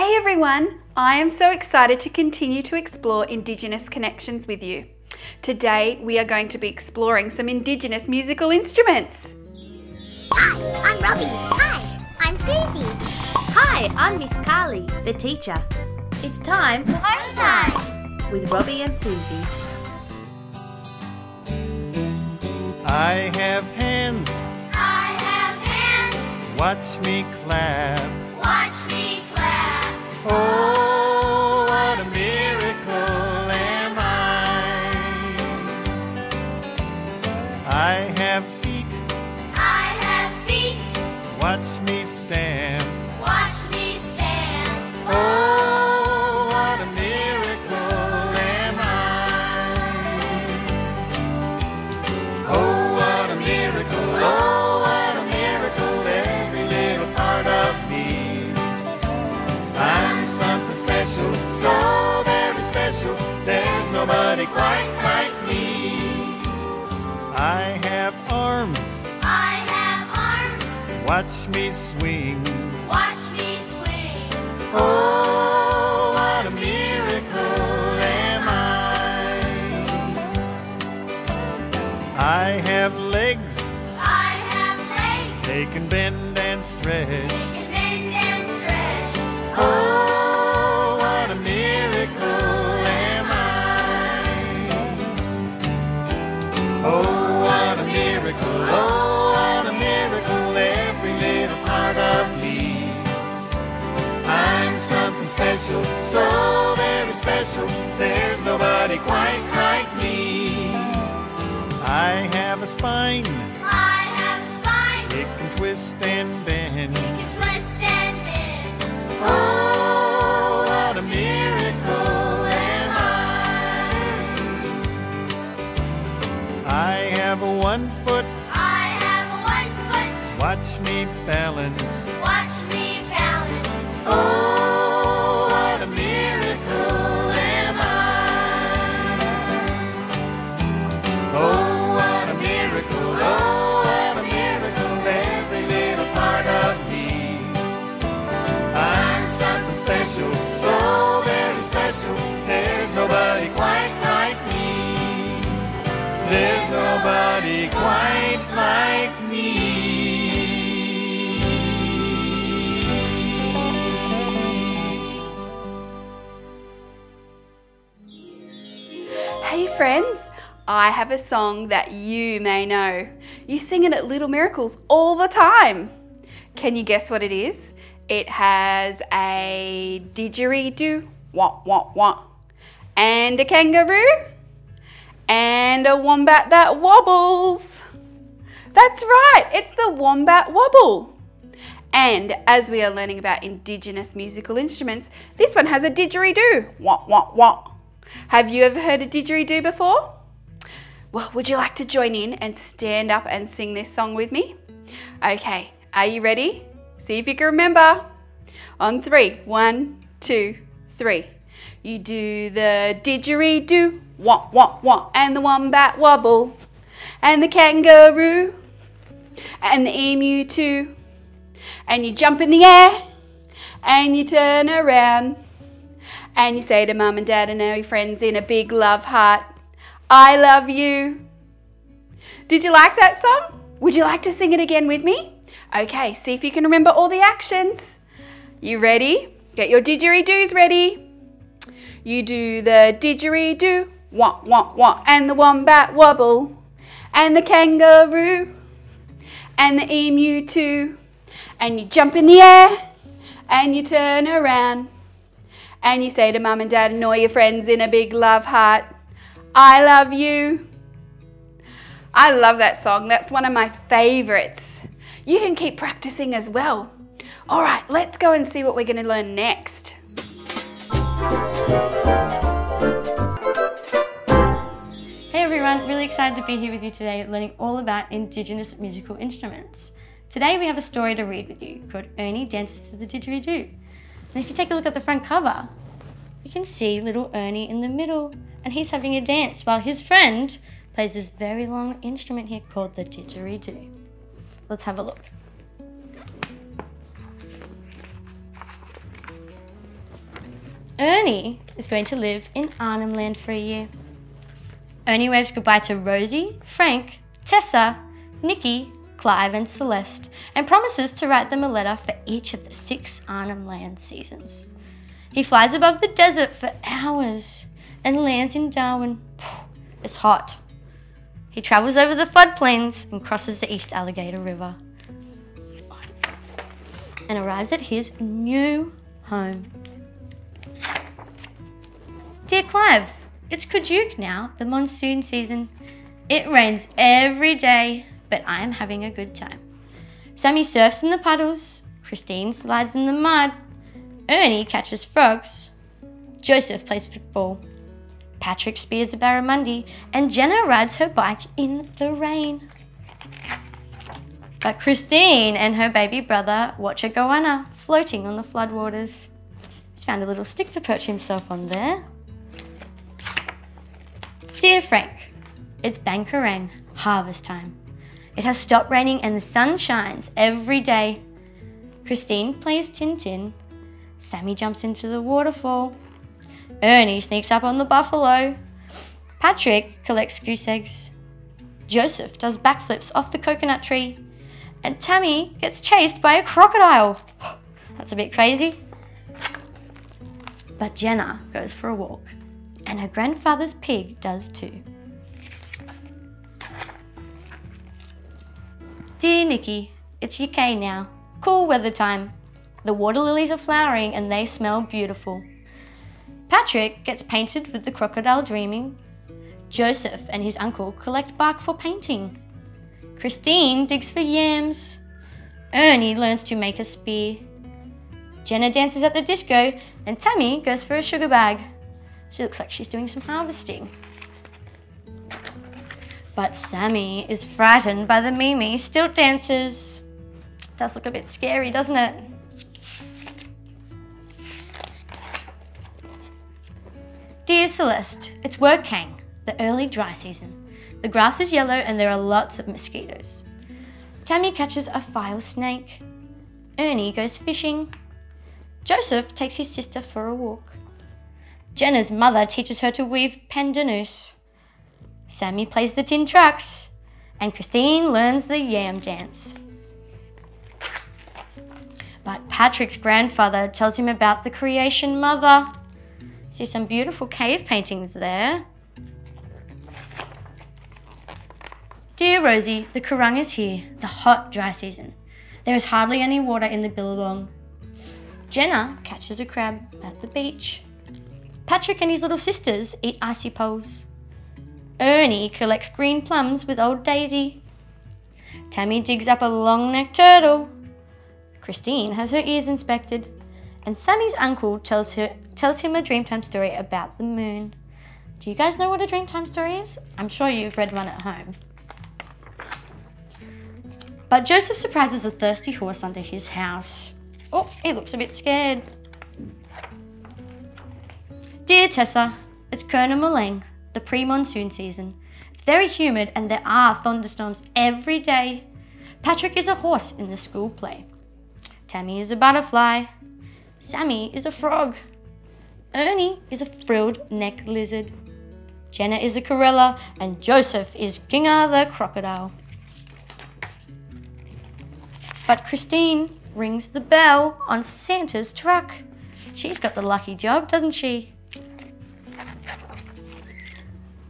Hey everyone, I am so excited to continue to explore Indigenous connections with you. Today we are going to be exploring some Indigenous musical instruments. Hi, I'm Robbie. Hi, I'm Susie. Hi, I'm Miss Carly, the teacher. It's time for Home time. with Robbie and Susie. I have hands, I have hands. watch me clap. Watch me clap. Oh, what a miracle am I. I have feet, I have feet. watch me stand. Watch me swing. Quite like me. I have a spine, I have a spine. it can twist and bend. It can twist and bend. Oh, what a oh, miracle am I. I have a one foot, I have a one foot. watch me balance. I have a song that you may know. You sing it at Little Miracles all the time. Can you guess what it is? It has a didgeridoo, wah wah wah, and a kangaroo, and a wombat that wobbles. That's right, it's the wombat wobble. And as we are learning about Indigenous musical instruments, this one has a didgeridoo, wah wah wah. Have you ever heard a didgeridoo before? Well, would you like to join in and stand up and sing this song with me? Okay, are you ready? See if you can remember. On three, one, two, three. You do the didgeridoo, wah wah wah, and the wombat wobble, and the kangaroo, and the emu too. And you jump in the air, and you turn around, and you say to mum and dad and all your friends in a big love heart, I love you. Did you like that song? Would you like to sing it again with me? Okay, see if you can remember all the actions. You ready? Get your didgeridoos ready. You do the didgeridoo, wah wah wah, and the wombat wobble, and the kangaroo, and the emu too. And you jump in the air, and you turn around, and you say to mum and dad and all your friends in a big love heart, I love you. I love that song. That's one of my favorites. You can keep practicing as well. All right, let's go and see what we're going to learn next. Hey everyone, really excited to be here with you today learning all about Indigenous musical instruments. Today we have a story to read with you called Ernie Dances to the Didgeridoo. And if you take a look at the front cover, you can see little Ernie in the middle and he's having a dance while his friend plays this very long instrument here called the didgeridoo. Let's have a look. Ernie is going to live in Arnhem Land for a year. Ernie waves goodbye to Rosie, Frank, Tessa, Nikki, Clive, and Celeste, and promises to write them a letter for each of the six Arnhem Land seasons. He flies above the desert for hours and lands in Darwin. It's hot. He travels over the floodplains and crosses the East Alligator River and arrives at his new home. Dear Clive, it's Kudjewk now, the monsoon season. It rains every day, but I am having a good time. Sammy surfs in the puddles, Christine slides in the mud, Ernie catches frogs, Joseph plays football, Patrick spears a barramundi, and Jenna rides her bike in the rain. But Christine and her baby brother watch a goanna floating on the floodwaters. He's found a little stick to perch himself on there. Dear Frank, it's Bangkerreng, harvest time. It has stopped raining and the sun shines every day. Christine plays Tintin. Sammy jumps into the waterfall. Ernie sneaks up on the buffalo. Patrick collects goose eggs. Joseph does backflips off the coconut tree. And Tammy gets chased by a crocodile. That's a bit crazy. But Jenna goes for a walk and her grandfather's pig does too. Dear Nikki, it's Yekke now. Cool weather time. The water lilies are flowering and they smell beautiful. Patrick gets painted with the crocodile dreaming. Joseph and his uncle collect bark for painting. Christine digs for yams. Ernie learns to make a spear. Jenna dances at the disco and Tammy goes for a sugar bag. She looks like she's doing some harvesting. But Sammy is frightened by the Mimi stilt dancers. Does look a bit scary, doesn't it? Dear Celeste, it's Wurrkeng, the early dry season. The grass is yellow and there are lots of mosquitoes. Tammy catches a file snake. Ernie goes fishing. Joseph takes his sister for a walk. Jenna's mother teaches her to weave pandanus. Sammy plays the tin trucks. And Christine learns the yam dance. But Patrick's grandfather tells him about the creation mother. See some beautiful cave paintings there. Dear Rosie, the Kurrung is here, the hot dry season. There is hardly any water in the billabong. Jenna catches a crab at the beach. Patrick and his little sisters eat icy poles. Ernie collects green plums with old Daisy. Tammy digs up a long-necked turtle. Christine has her ears inspected. And Sammy's uncle tells, her, tells him a Dreamtime story about the moon. Do you guys know what a Dreamtime story is? I'm sure you've read one at home. But Joseph surprises a thirsty horse under his house. Oh, he looks a bit scared. Dear Tessa, it's Kunumeleng, the pre-monsoon season. It's very humid and there are thunderstorms every day. Patrick is a horse in the school play. Tammy is a butterfly. Sammy is a frog. Ernie is a frilled neck lizard. Jenna is a corella and Joseph is Kinga the crocodile. But Christine rings the bell on Santa's truck. She's got the lucky job, doesn't she?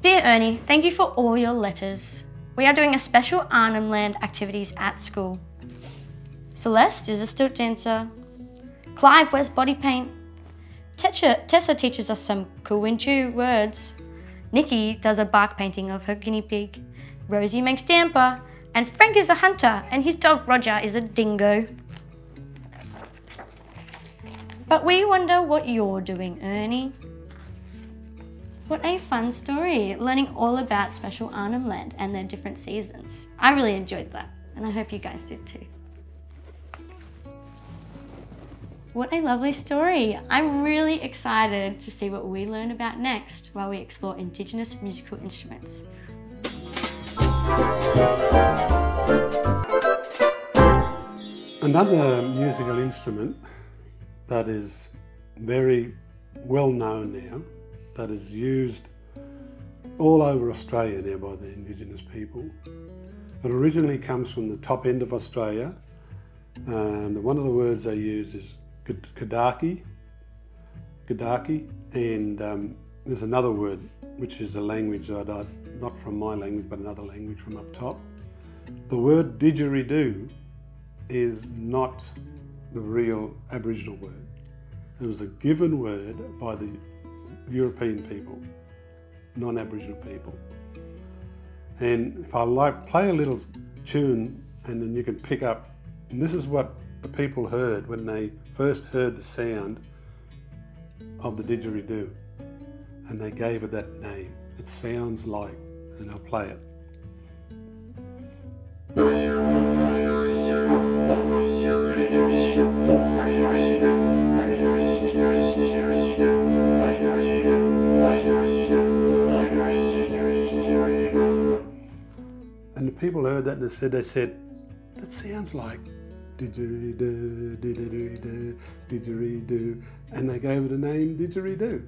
Dear Ernie, thank you for all your letters. We are doing a special Arnhem Land activities at school. Celeste is a stilt dancer. Clive wears body paint. Tessa, Tessa teaches us some Kunwinjku words. Nikki does a bark painting of her guinea pig. Rosie makes damper. And Frank is a hunter and his dog Roger is a dingo. But we wonder what you're doing, Ernie. What a fun story, learning all about Special Arnhem Land and their different seasons. I really enjoyed that, and I hope you guys did too. What a lovely story. I'm really excited to see what we learn about next while we explore Indigenous musical instruments. Another musical instrument that is very well known now that is used all over Australia now by the Indigenous people. It originally comes from the top end of Australia, and one of the words they use is Yidaki, Yidaki, and um, there's another word which is a language that I, not from my language but another language from up top. The word didgeridoo is not the real Aboriginal word. It was a given word by the European people, non-Aboriginal people. And if I like play a little tune and then you can pick up, and this is what the people heard when they first heard the sound of the didgeridoo and they gave it that name. It sounds like, and I'll play it. And the people heard that and they said, they said, that sounds like didgeridoo, didgeridoo, didgeridoo. And they gave it a name, didgeridoo.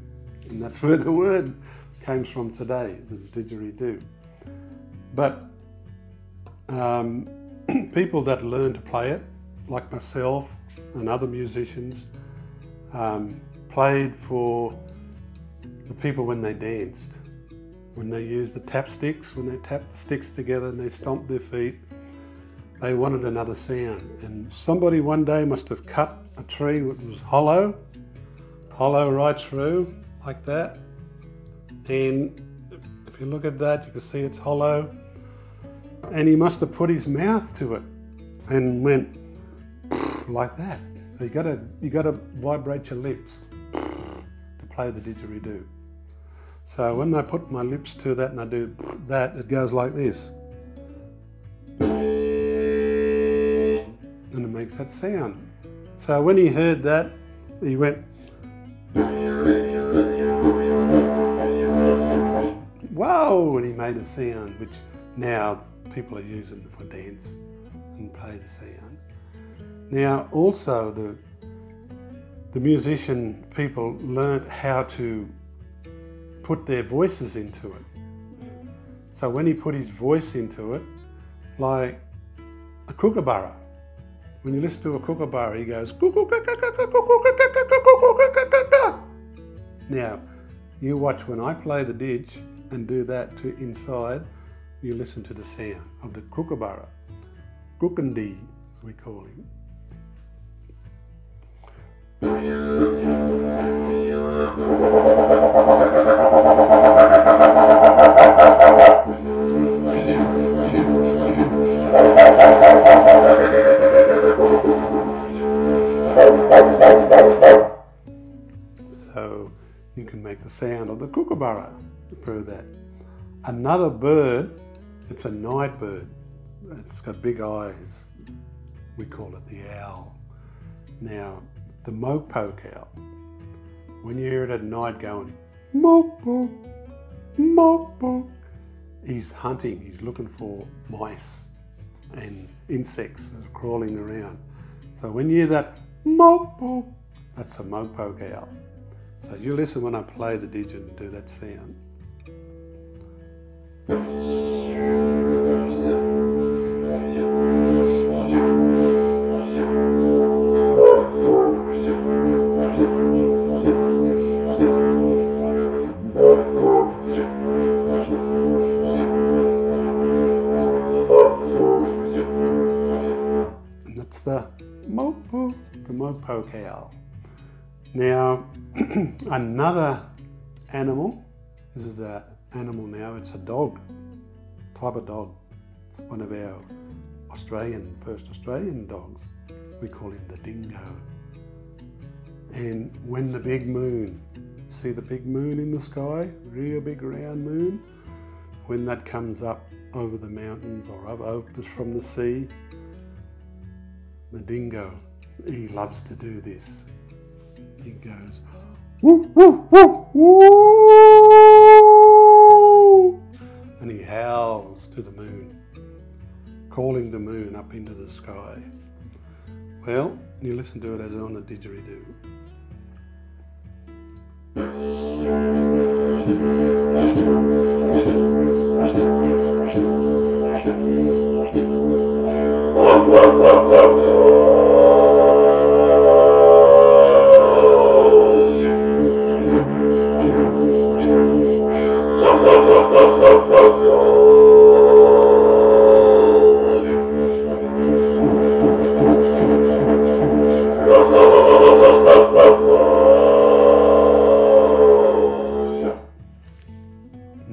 And that's where the word comes from today, the didgeridoo. But um, people that learn to play it, like myself and other musicians, um, played for the people when they danced, when they used the tap sticks, when they tapped the sticks together and they stomped their feet. They wanted another sound. And somebody one day must have cut a tree that was hollow, hollow right through, like that. And if you look at that, you can see it's hollow. And he must have put his mouth to it and went like that. So you gotta you gotta vibrate your lips to play the didgeridoo. So when I put my lips to that and I do that, it goes like this. Makes that sound. So when he heard that, he went, Whoa! And he made a sound, which now people are using for dance and play the sound. Now, also the the musician people learnt how to put their voices into it. So when he put his voice into it, like a kookaburra, when you listen to a kookaburra, he goes. Now, you watch when I play the didge and do that to inside, you listen to the sound of the kookaburra. Kookandi, as we call him. Make the sound of the kookaburra through that. Another bird, it's a night bird. It's got big eyes. We call it the owl. Now, the mopoke owl, when you hear it at night going, mopoke, mopoke, he's hunting, he's looking for mice and insects that are crawling around. So when you hear that mopoke, that's a mopoke owl. So you listen when I play the didgeridoo and do that sound. And that's the mopo, the mopoke owl. Now, another animal, this is an animal now, it's a dog, type of dog. It's one of our Australian, first Australian dogs. We call him the dingo. And when the big moon, see the big moon in the sky, real big round moon, when that comes up over the mountains or up, up from the sea, the dingo, he loves to do this. He goes, woo, woo, woo, woo, and he howls to the moon, calling the moon up into the sky. Well, you listen to it as on the didgeridoo.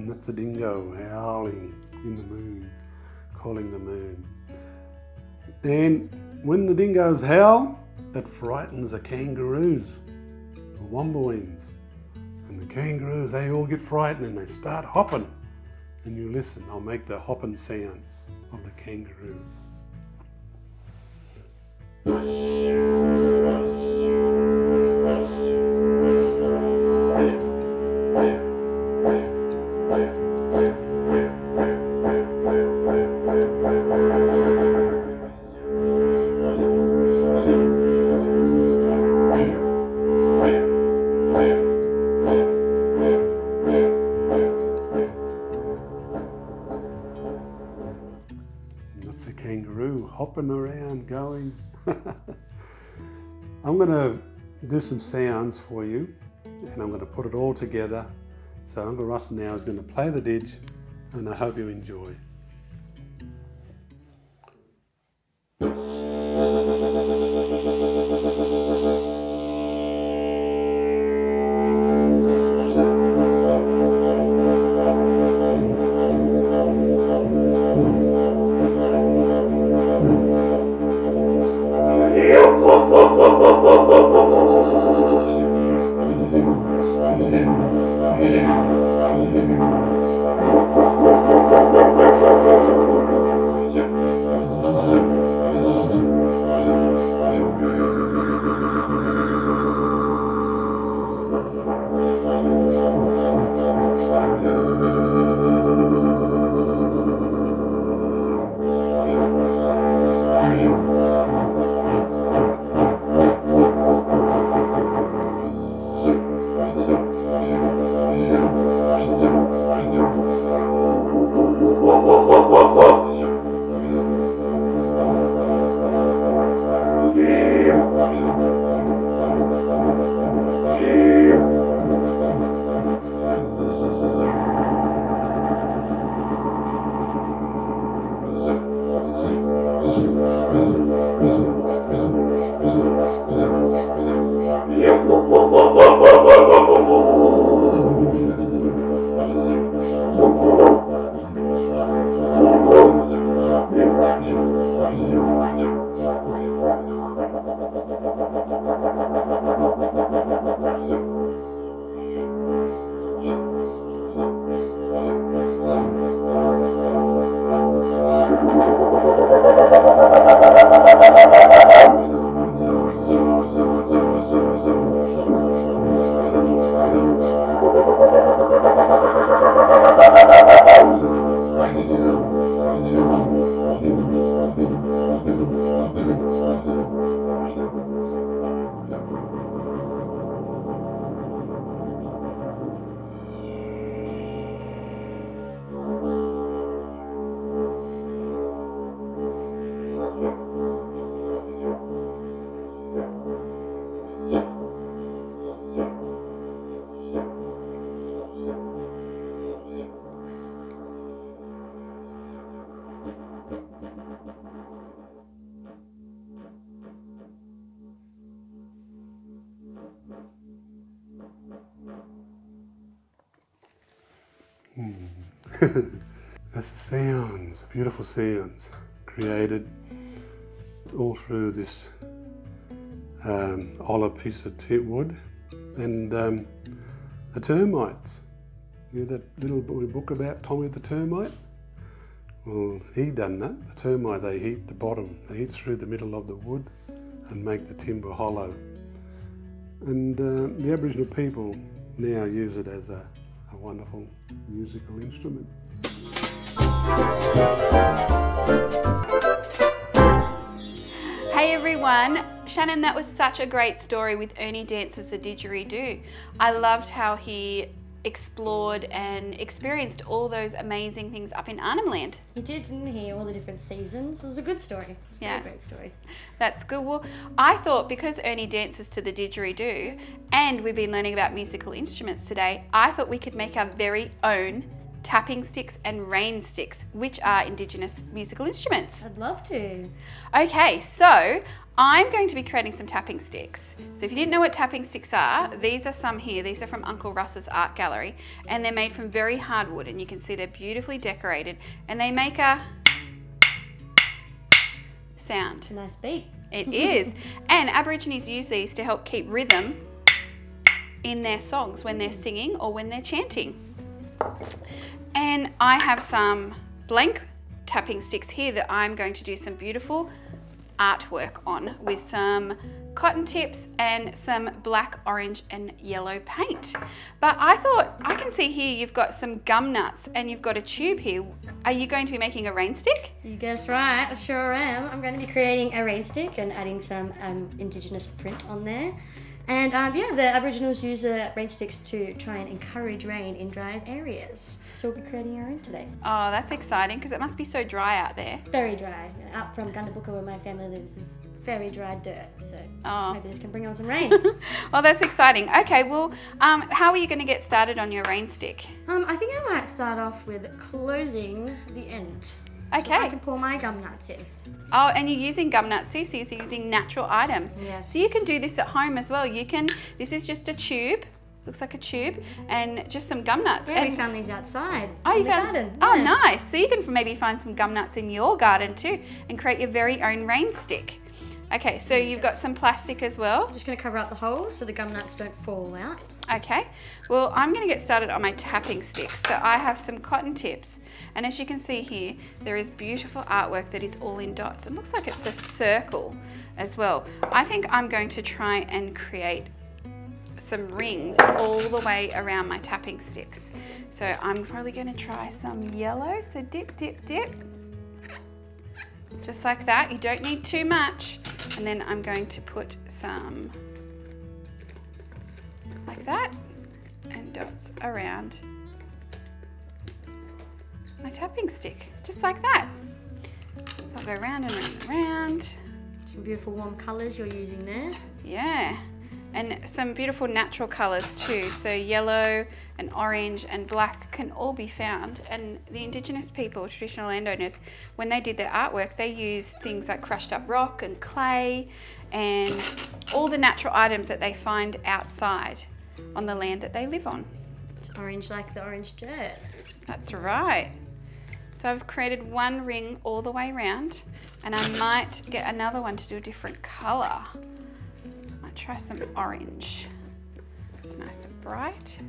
That's a dingo howling in the moon, calling the moon. And when the dingoes howl, it frightens the kangaroos, frightened and they start hopping. And you listen, I'll make the hopping sound of the kangaroo. Hopping around, going. I'm going to do some sounds for you and I'm going to put it all together. So Uncle Russ now is going to play the didge and I hope you enjoy. That's the sounds, beautiful sounds created all through this um, olive piece of tent wood and um, the termites. You know that little book about Tommy the termite? Well, he done that. The termite, they eat the bottom. They eat through the middle of the wood and make the timber hollow. And uh, the Aboriginal people now use it as a, a wonderful musical instrument. Hey everyone, Shannon, that was such a great story with Ernie Dances the Didgeridoo. I loved how he explored and experienced all those amazing things up in Arnhem Land. You did, didn't you? All the different seasons. It was a good story. It was a Yeah. great story. That's good. Well, I thought because Ernie dances to the didgeridoo and we've been learning about musical instruments today, I thought we could make our very own tapping sticks and rain sticks, which are Indigenous musical instruments. I'd love to. Okay, so I'm going to be creating some tapping sticks. So if you didn't know what tapping sticks are, these are some here. These are from Uncle Russ's art gallery and they're made from very hard wood and you can see they're beautifully decorated and they make a sound. A nice beat. It is. and Aborigines use these to help keep rhythm in their songs when they're singing or when they're chanting. And I have some blank tapping sticks here that I'm going to do some beautiful artwork on with some cotton tips and some black, orange and yellow paint. But I thought, I can see here you've got some gum nuts and you've got a tube here. Are you going to be making a rain stick? You guessed right, I sure am. I'm going to be creating a rain stick and adding some um, indigenous print on there. And um, yeah, the Aboriginals use the rain sticks to try and encourage rain in dry areas. So we'll be creating our own today. Oh, that's exciting because it must be so dry out there. Very dry. Out from Gundabooka where my family lives is very dry dirt. So Oh. maybe this can bring on some rain. Oh, that's exciting. Okay, well, um, how are you going to get started on your rain stick? um, I think I might start off with closing the end. So Okay. I can pour my gum nuts in. Oh, and you're using gum nuts too, so you're using natural items. Yes. So you can do this at home as well. You can, this is just a tube, looks like a tube, and just some gum nuts. Yeah, we found these outside oh, in you the found, garden. oh, Yeah. nice. So you can maybe find some gum nuts in your garden too and create your very own rain stick. Okay, so you've got some plastic as well. I'm just going to cover up the holes so the gum nuts don't fall out. Okay, well, I'm going to get started on my tapping sticks. So I have some cotton tips, and as you can see here, there is beautiful artwork that is all in dots. It looks like it's a circle as well. I think I'm going to try and create some rings all the way around my tapping sticks. So I'm probably going to try some yellow. So dip, dip, dip. Just like that. You don't need too much. And then I'm going to put some like that and dots around my tapping stick just like that. So I'll go round and round and round. Some beautiful warm colours you're using there. yeah and some beautiful natural colors too. So yellow and orange and black can all be found. And the indigenous people traditional landowners when they did their artwork they used things like crushed up rock and clay and all the natural items that they find outside on the land that they live on It's orange like the orange dirt. That's right. So I've created one ring all the way around and I might get another one to do a different colour. Might try some orange. It's nice and bright.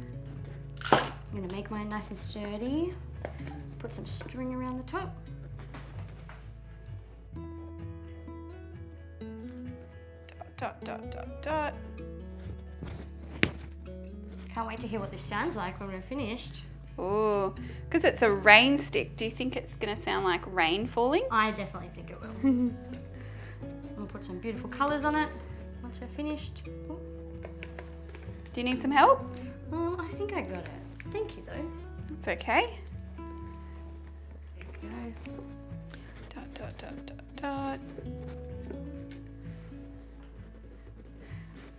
I'm going to make mine nice and sturdy. Put some string around the top. Dot, dot, dot, dot. Can't wait to hear what this sounds like when we're finished. Oh, because it's a rain stick. Do you think it's going to sound like rain falling? I definitely think it will. I'll put some beautiful colours on it once we're finished. Oh, Do you need some help? Um, I think I got it. Thank you though. It's okay. There we go. Dot, dot, dot, dot, dot.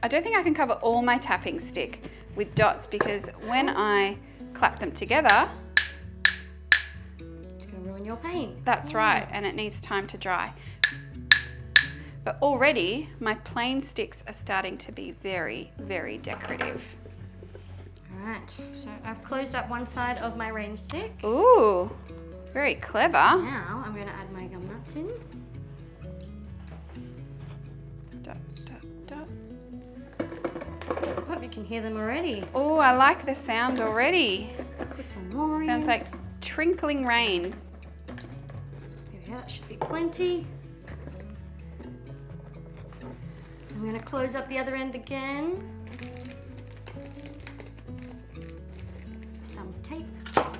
I don't think I can cover all my tapping stick with dots because when I clap them together, It's going to ruin your paint. that's mm. right, and it needs time to dry. But already my plain sticks are starting to be very, very decorative. Alright, so I've closed up one side of my rain stick. Ooh, very clever. Now I'm going to add my gum nuts in. Hope you can hear them already. Oh, I like the sound already. Put some more Sounds in. like trinkling rain. There we go, that should be plenty. I'm going to close up the other end again. Some tape on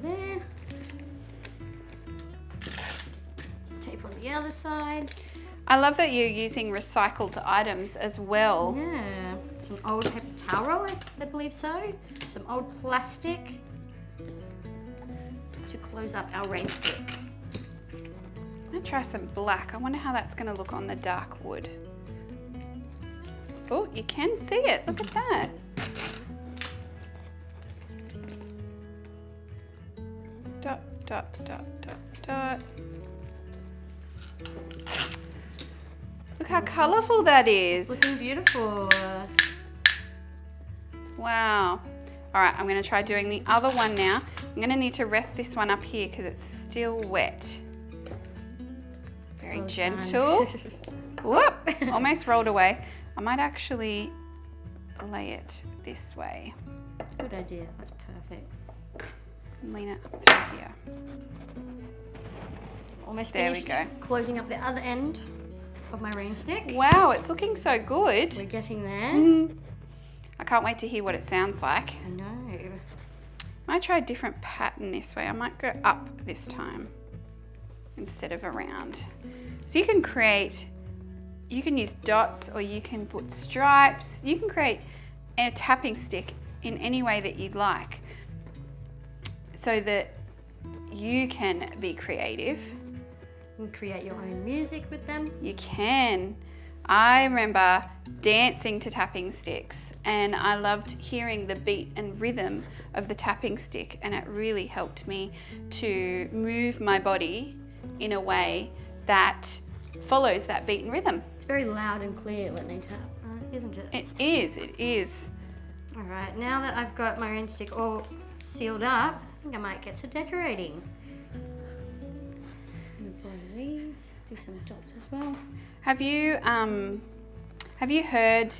there. Tape on the other side. I love that you're using recycled items as well. Yeah, some old paper towel I, believe so. Some old plastic to close up our rain stick. I'm gonna try some black. I wonder how that's gonna look on the dark wood. Oh, you can see it. Look at that. Dot, dot, dot. Colourful that is. Looking beautiful. Wow. All right, I'm gonna try doing the other one now. I'm gonna need to rest this one up here because it's still wet. Very Well gentle. Whoop, almost rolled away. I might actually lay it this way. Good idea. That's perfect. Lean it up through here. Almost There we go. Closing up the other end of my rain stick. Wow, it's looking so good. We're getting there. Mm. I can't wait to hear what it sounds like. I know. might try a different pattern this way. I might go up this time instead of around. So you can create, you can use dots or you can put stripes. You can create a tapping stick in any way that you'd like so that you can be creative. Can create your own music with them. You can. I remember dancing to tapping sticks and I loved hearing the beat and rhythm of the tapping stick and it really helped me to move my body in a way that follows that beat and rhythm. It's very loud and clear when they tap, isn't it? It is, it is. All right, now that I've got my rain stick all sealed up, I think I might get to decorating. I'm these, do some dots as well. Have you um have you heard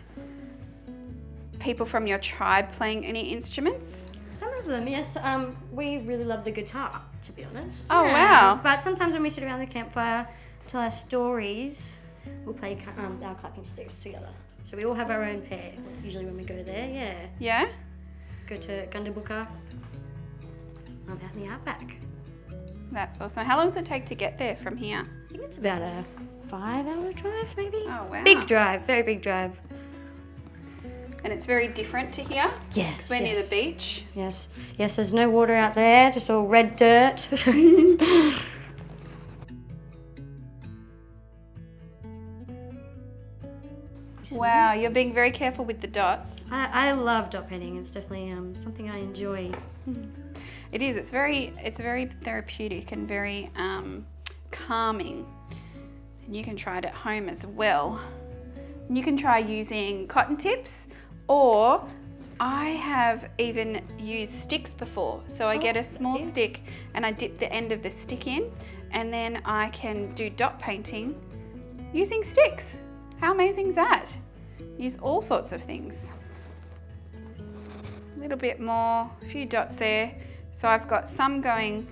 people from your tribe playing any instruments? Some of them, yes. Um, we really love the guitar, to be honest. Oh, wow. But sometimes when we sit around the campfire, tell our stories, we'll play um, our clapping sticks together. So we all have our own pair. Usually when we go there, yeah. Yeah? Go to Gundabooka. I'm out in the outback. That's awesome. How long does it take to get there from here? I think it's about a five-hour drive, maybe. Oh wow. Big drive, very big drive. And it's very different to here. Yes. We're near the beach. Yes, yes. There's no water out there, just all red dirt. Wow, you're being very careful with the dots. I, I love dot painting. It's definitely um, something I enjoy. It is. It's very. It's very therapeutic and very um, calming. And you can try it at home as well. You can try using cotton tips, or I have even used sticks before. So I get a small idea. stick and I dip the end of the stick in, and then I can do dot painting using sticks. How amazing is that? Use all sorts of things. A little bit more, a few dots there. So I've got some going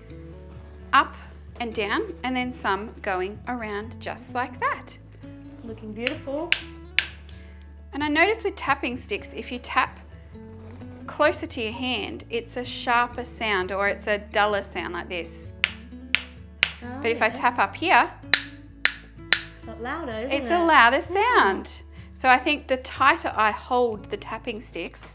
up and down and then some going around just like that. Looking beautiful. And I noticed with tapping sticks, if you tap closer to your hand, it's a sharper sound or it's a duller sound like this. But if I tap up here, But louder, isn't it's it? a louder sound. So I think the tighter I hold the tapping sticks,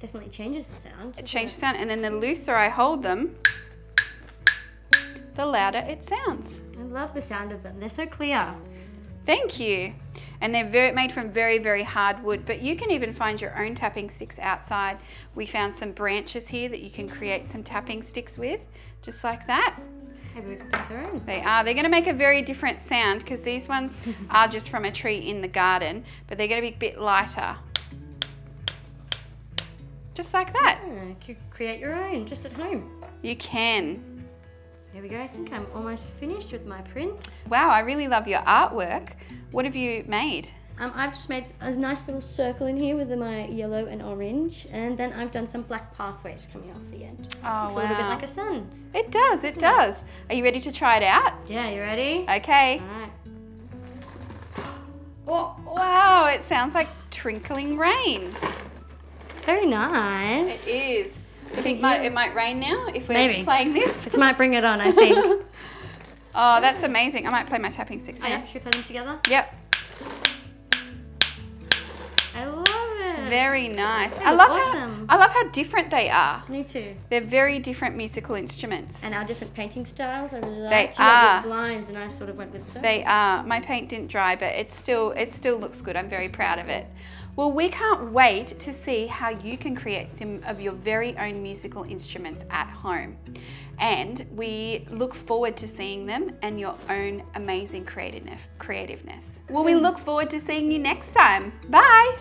Definitely changes the sound. it changes the sound. And then the looser I hold them, the louder it sounds. I love the sound of them. They're so clear. Thank you. And they're very, made from very, very hard wood, but you can even find your own tapping sticks outside. We found some branches here that you can create some tapping sticks with, just like that. Maybe we could paint our own. They are. They're going to make a very different sound because these ones are just from a tree in the garden, but they're going to be a bit lighter. Just like that. Yeah, you could create your own just at home. You can. Here we go. I think I'm almost finished with my print. Wow, I really love your artwork. What have you made? Um, I've just made a nice little circle in here with my yellow and orange, and then I've done some black pathways coming off the end. Oh, Looks a little bit like a sun. It does, it does. Are you ready to try it out? Yeah, you ready? Okay. All right. Oh, wow, it sounds like trickling rain. Very nice. It is. I think might, it might rain now if we're Maybe. playing this. This might bring it on, I think. Oh, that's amazing. I might play my tapping sticks Oh, now. yeah, should we play them together? Yep. Very nice. I love awesome. how I love how different they are. Me too. They're very different musical instruments. And our different painting styles, I really like. They you are. blinds, and I sort of went with circles. They are. My paint didn't dry, but it still it still looks good. I'm very proud of it. Well, we can't wait to see how you can create some of your very own musical instruments at home. And we look forward to seeing them and your own amazing creativeness. Well, we hmm. look forward to seeing you next time. Bye!